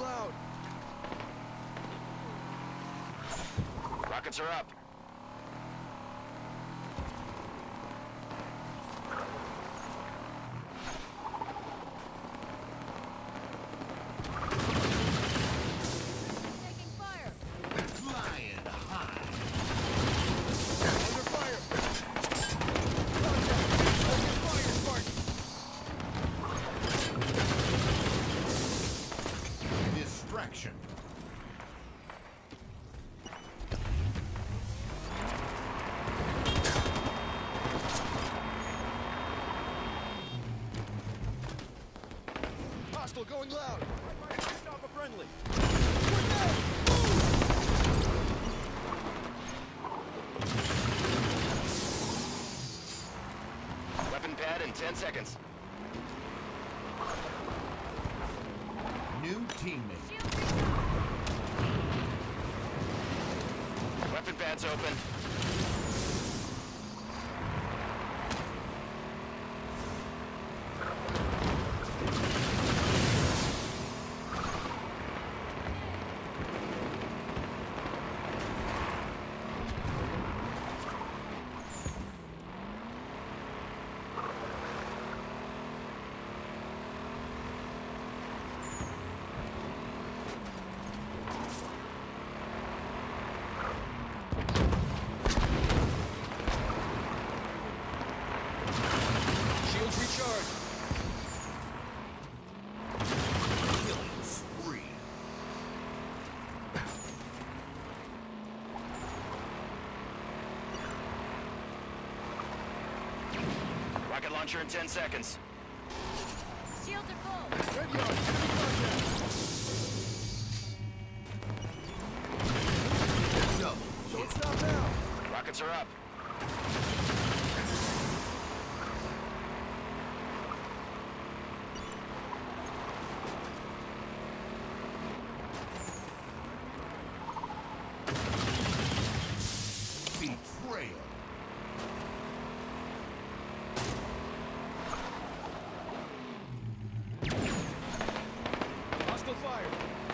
loud. Rockets are up. Traction. Hostile going loud. Stop a friendly. Weapon pad in 10 seconds. New teammate. Weapon pads open. Rocket launcher in 10 seconds. Shields are full. Graveyard, Let's Rockets are up. Betrayal. fired.